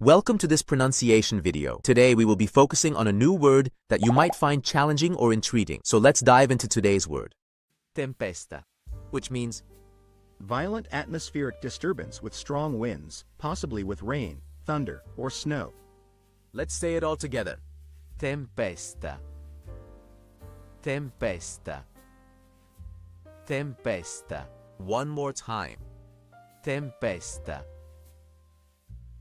Welcome to this pronunciation video. Today we will be focusing on a new word that you might find challenging or intriguing. So let's dive into today's word. Tempesta, which means Violent atmospheric disturbance with strong winds, possibly with rain, thunder, or snow. Let's say it all together. Tempesta. Tempesta. Tempesta. One more time. Tempesta.